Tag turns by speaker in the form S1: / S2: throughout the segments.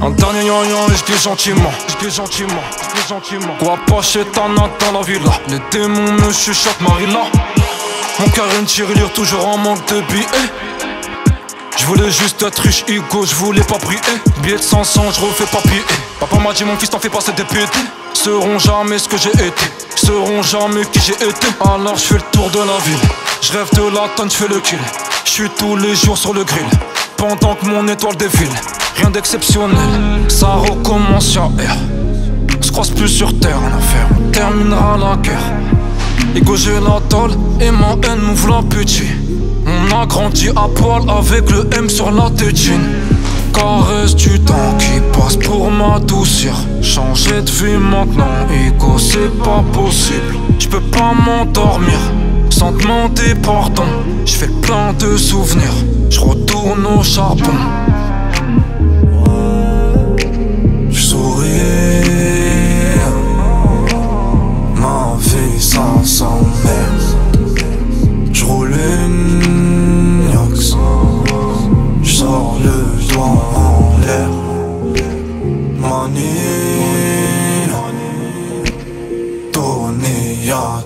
S1: Un dernier yan et je dis gentiment, je dis gentiment, je dis gentiment. Quoi pas chez Tana dans la villa, les démons me chuchotent Marilla. Mon cœur une tirelire toujours en manque de billets. Je voulais juste être riche, ego, je voulais pas prier. Billet de 500, je refais papier. Papa m'a dit, mon fils, t'en fais pas, c'est des pétés. Seront jamais ce que j'ai été, seront jamais qui j'ai été. Alors je fais le tour de la ville. Je rêve de la tonne, je fais le kill. Je suis tous les jours sur le grill. Pendant que mon étoile défile. Rien d'exceptionnel, ça recommence à R. On se croise plus sur terre, en enfer. On terminera la guerre. Ego, j'ai la tolle et ma haine m'ouvre l'appétit. On a grandi à poil avec le M sur la tétine. Caresse du temps qui passe pour m'adoucir. Changer de vie maintenant, ego, c'est pas possible. Je peux pas m'endormir sans demander pardon. Je fais plein de souvenirs, je retourne au charbon.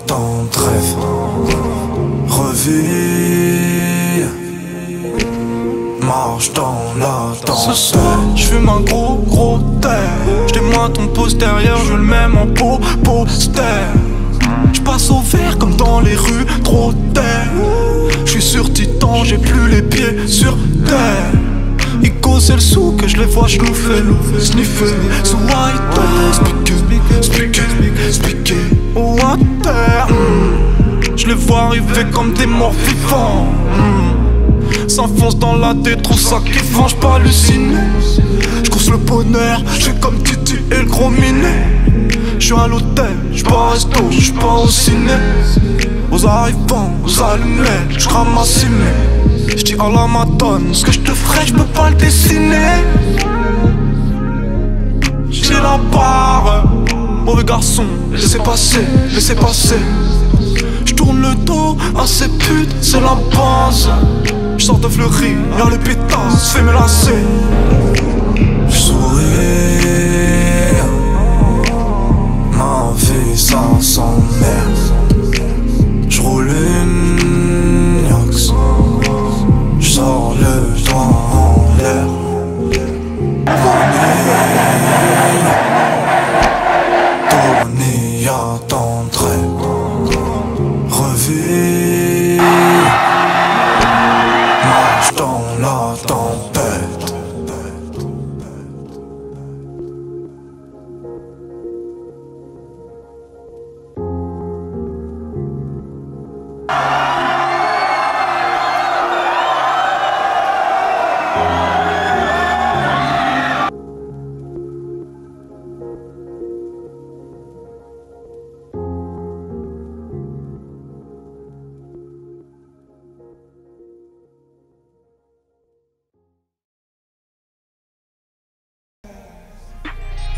S2: Tant de rêves. Revis, marche dans la danse.
S3: Ce soir, je fume un gros gros terre. J't'ai-moi ton postérieur, je le mets en pot poster. J'passe au vert comme dans les rues, trop terre. J'suis sur Titan, j'ai plus les pieds sur terre. Ico c'est le sou que je les vois schnouffer, sniffer Sous white spiquer, spiquer, Arriver comme des morts vivants. Mm. S'enfonce dans la tête, trop ça pas halluciné J'course le bonheur, j'suis comme Titi et le gros minet. J'suis à l'hôtel, j'pas au resto, j'pas au ciné. Aux arrivants, aux allumettes, j'ramasse J'dis à la madone, ce que j'te ferais, j'peux pas le dessiner. J'ai la barre, mauvais garçon, laissez passer, laissez passer J'tourne le dos à ces putes, c'est la base J'sors de fleury, y'a le pétasse, fais me lasser
S2: Je souris, ma vie sans sans merde.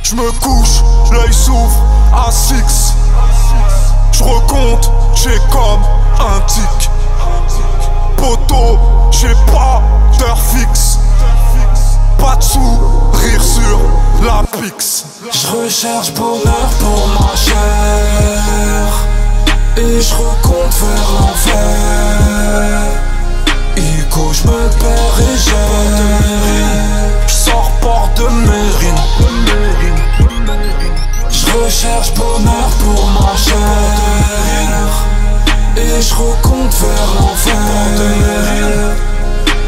S2: Je
S3: me couche, l'œil s'ouvre 6 Je recompte, j'ai comme un tic. Poteau, j'ai pas d'heure fixe. Pas de sous, rire sur la pix.
S1: Je recherche bonheur pour ma chair. Et je recompte vers l'enfer. Ico, je me perds et cherche bonheur pour ma chair. Et je recompte vers l'enfer.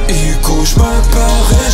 S1: Hugo, je me perds et